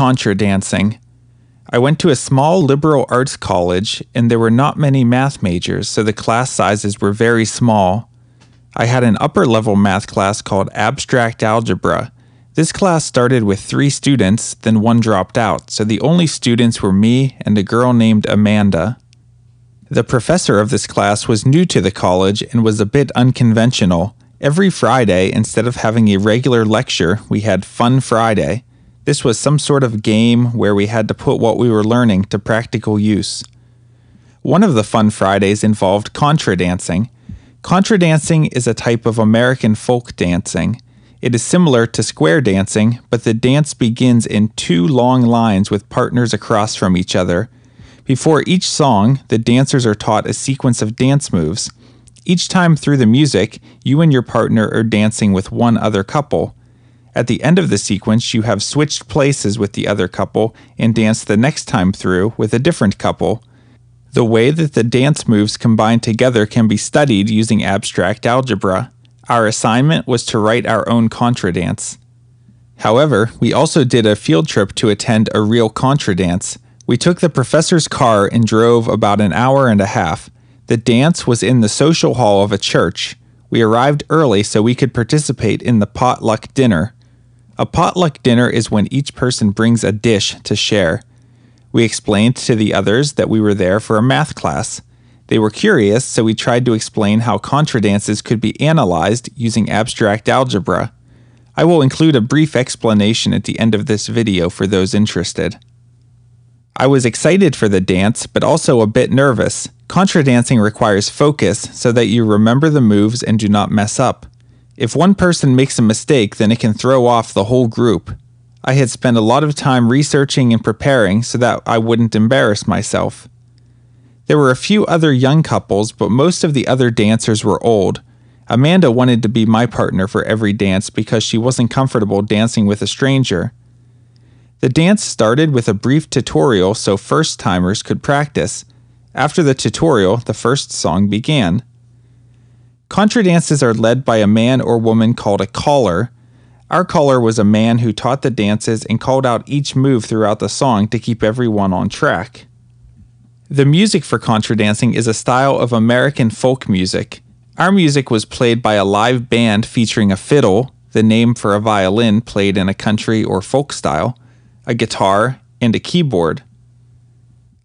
contra dancing. I went to a small liberal arts college, and there were not many math majors, so the class sizes were very small. I had an upper level math class called Abstract Algebra. This class started with three students, then one dropped out, so the only students were me and a girl named Amanda. The professor of this class was new to the college and was a bit unconventional. Every Friday, instead of having a regular lecture, we had Fun Friday. This was some sort of game where we had to put what we were learning to practical use. One of the Fun Fridays involved contra dancing. Contra dancing is a type of American folk dancing. It is similar to square dancing, but the dance begins in two long lines with partners across from each other. Before each song, the dancers are taught a sequence of dance moves. Each time through the music, you and your partner are dancing with one other couple. At the end of the sequence, you have switched places with the other couple and dance the next time through with a different couple. The way that the dance moves combine together can be studied using abstract algebra. Our assignment was to write our own contra dance. However, we also did a field trip to attend a real contra dance. We took the professor's car and drove about an hour and a half. The dance was in the social hall of a church. We arrived early so we could participate in the potluck dinner. A potluck dinner is when each person brings a dish to share. We explained to the others that we were there for a math class. They were curious, so we tried to explain how contra dances could be analyzed using abstract algebra. I will include a brief explanation at the end of this video for those interested. I was excited for the dance, but also a bit nervous. Contra dancing requires focus so that you remember the moves and do not mess up. If one person makes a mistake, then it can throw off the whole group. I had spent a lot of time researching and preparing so that I wouldn't embarrass myself. There were a few other young couples, but most of the other dancers were old. Amanda wanted to be my partner for every dance because she wasn't comfortable dancing with a stranger. The dance started with a brief tutorial so first timers could practice. After the tutorial, the first song began. Contra dances are led by a man or woman called a caller. Our caller was a man who taught the dances and called out each move throughout the song to keep everyone on track. The music for contra dancing is a style of American folk music. Our music was played by a live band featuring a fiddle, the name for a violin played in a country or folk style, a guitar, and a keyboard.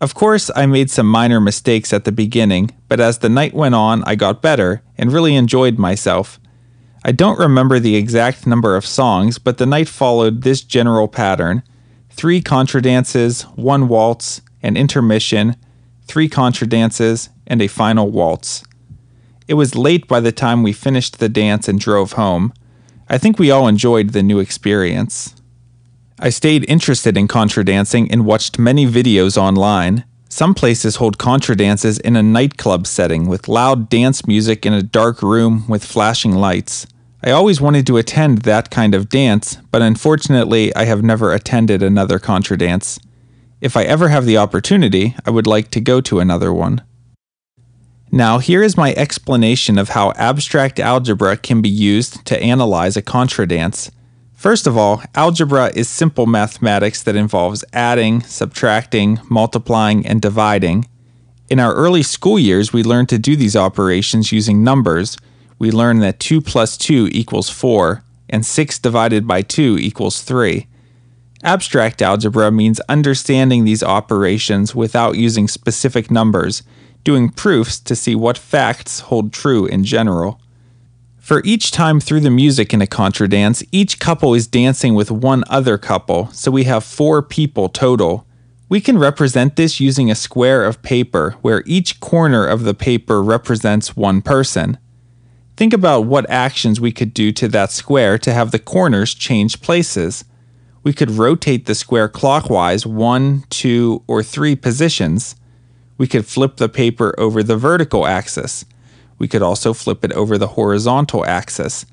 Of course, I made some minor mistakes at the beginning, but as the night went on, I got better and really enjoyed myself. I don't remember the exact number of songs, but the night followed this general pattern three contra dances, one waltz, an intermission, three contra dances, and a final waltz. It was late by the time we finished the dance and drove home. I think we all enjoyed the new experience. I stayed interested in contra dancing and watched many videos online. Some places hold contra dances in a nightclub setting with loud dance music in a dark room with flashing lights. I always wanted to attend that kind of dance, but unfortunately, I have never attended another contra dance. If I ever have the opportunity, I would like to go to another one. Now, here is my explanation of how abstract algebra can be used to analyze a contra dance. First of all, algebra is simple mathematics that involves adding, subtracting, multiplying, and dividing. In our early school years, we learned to do these operations using numbers. We learned that 2 plus 2 equals 4, and 6 divided by 2 equals 3. Abstract algebra means understanding these operations without using specific numbers, doing proofs to see what facts hold true in general. For each time through the music in a contra dance, each couple is dancing with one other couple, so we have four people total. We can represent this using a square of paper where each corner of the paper represents one person. Think about what actions we could do to that square to have the corners change places. We could rotate the square clockwise one, two, or three positions. We could flip the paper over the vertical axis. We could also flip it over the horizontal axis.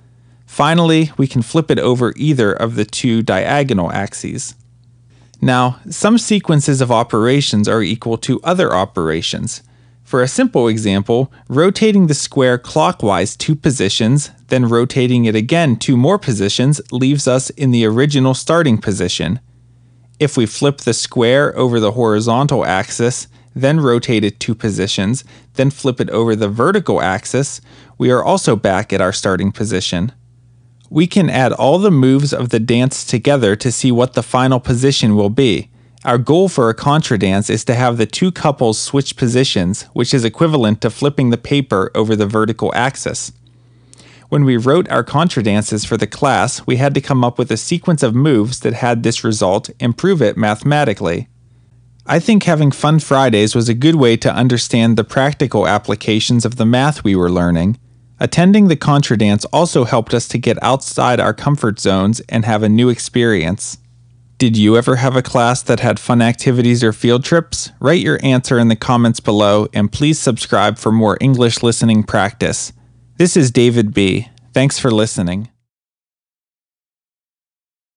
Finally, we can flip it over either of the two diagonal axes. Now, some sequences of operations are equal to other operations. For a simple example, rotating the square clockwise two positions, then rotating it again two more positions leaves us in the original starting position. If we flip the square over the horizontal axis, then rotate it two positions, then flip it over the vertical axis, we are also back at our starting position. We can add all the moves of the dance together to see what the final position will be. Our goal for a contra dance is to have the two couples switch positions, which is equivalent to flipping the paper over the vertical axis. When we wrote our contra dances for the class, we had to come up with a sequence of moves that had this result and prove it mathematically. I think having fun Fridays was a good way to understand the practical applications of the math we were learning. Attending the contra dance also helped us to get outside our comfort zones and have a new experience. Did you ever have a class that had fun activities or field trips? Write your answer in the comments below and please subscribe for more English listening practice. This is David B. Thanks for listening.